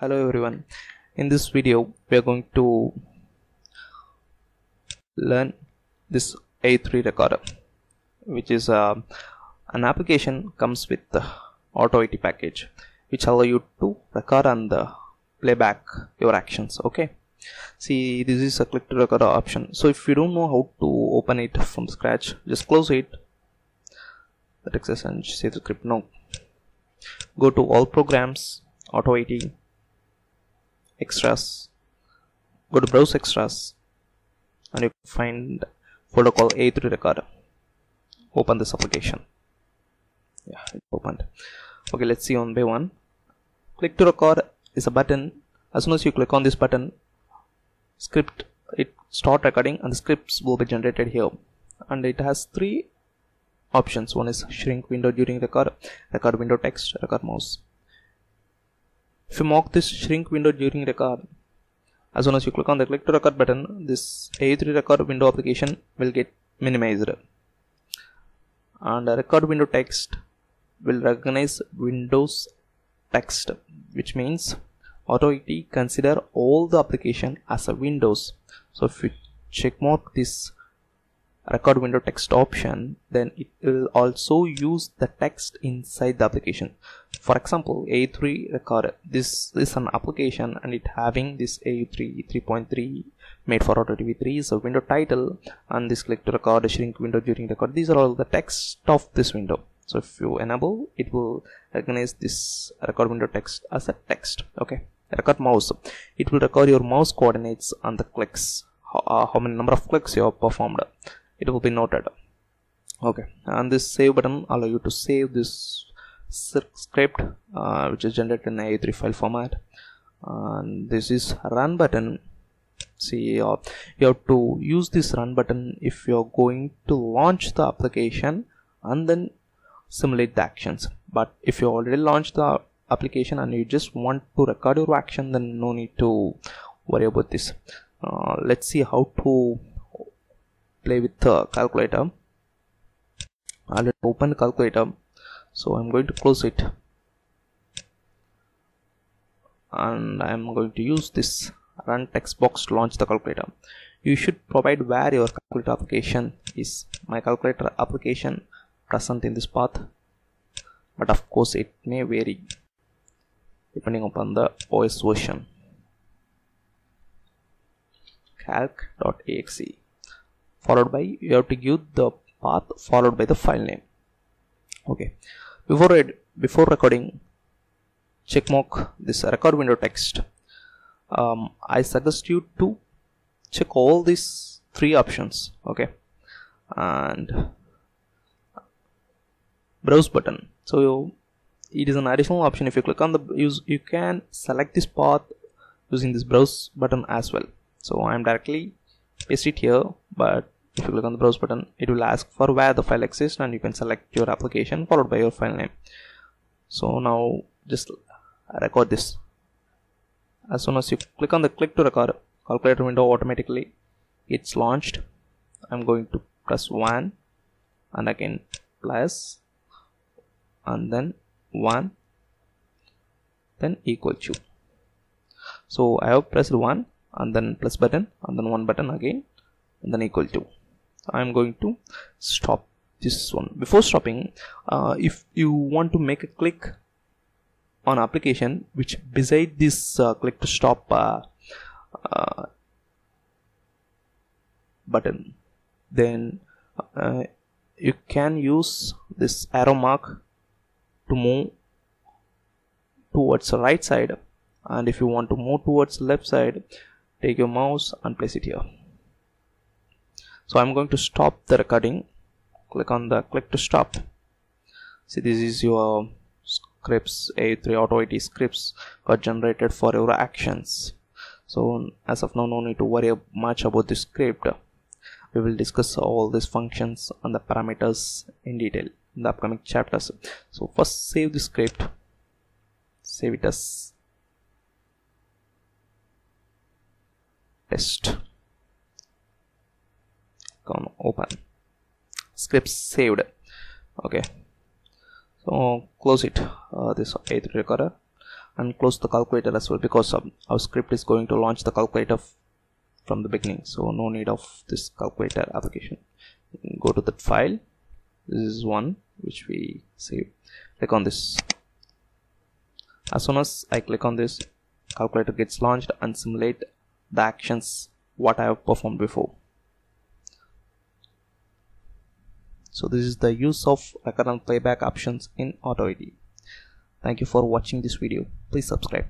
hello everyone. In this video we are going to learn this AU3 recorder which is uh, an application comes with the auto package which allow you to record and uh, playback your actions okay? See this is a click to record option. So if you don't know how to open it from scratch just close it. The text and save the script. Now go to all programs AutoIt extras. Go to browse extras. And you find folder called AU3 recorder open this application. Yeah it's opened. Okay let's see one by one. Click to record is a button. As soon as you click on this button script it start recording and the scripts will be generated here. And it has three options. One is shrink window during record record window text record mouse if you mark this shrink window during record as soon as you click on the click to record button this a3 record window application will get minimized. And the record window text will recognize windows text which means AutoIT consider all the application as a windows. So if you check mark this record window text option then it will also use the text inside the application. For example a3 record this is an application and it having this a3 3.3 made for AutoIt v3 is a window title and this click to record a shrink window during record. These are all the text of this window. So if you enable it will recognize this record window text as a text okay? Record mouse. It will record your mouse coordinates and the clicks uh, how many number of clicks you have performed it will be noted. Okay. And this save button allow you to save this script uh, which is generated in au3 file format. And this is run button. See uh, you have to use this run button if you're going to launch the application and then simulate the actions. But if you already launched the application and you just want to record your action then no need to worry about this. Uh, let's see how to play with the calculator. I'll open the calculator. So I'm going to close it. And I'm going to use this run text box to launch the calculator. You should provide where your calculator application is. My calculator application present in this path. But of course it may vary depending upon the OS version. Calc.exe followed by you have to give the path followed by the file name. Okay. Before it before recording check mark this record window text. Um, I suggest you to check all these three options okay? And browse button. So it is an additional option. If you click on the use you can select this path using this browse button as well. So I'm directly paste it here but if you click on the browse button it will ask for where the file exists and you can select your application followed by your file name. So now just record this. As soon as you click on the click to record calculator window automatically it's launched. I'm going to press 1 and again plus and then 1 then equal to so I have pressed 1 and then plus button and then 1 button again and then equal to I'm going to stop this one. Before stopping uh, if you want to make a click on application which beside this uh, click to stop uh, uh button then uh, you can use this arrow mark to move towards the right side. And if you want to move towards left side take your mouse and place it here so I'm going to stop the recording. Click on the click to stop. See this is your scripts au3 AutoIt scripts got generated for your actions. So as of now no need to worry much about the script. We will discuss all these functions and the parameters in detail in the upcoming chapters. So first save the script. Save it as test come open. Script saved. Okay. So close it. Uh, this AU3 recorder. And close the calculator as well because um, our script is going to launch the calculator from the beginning. So no need of this calculator application. Go to that file. This is one which we save. Click on this. As soon as I click on this calculator gets launched and simulate the actions what I have performed before so this is the use of recurrent playback options in AutoIt thank you for watching this video. Please subscribe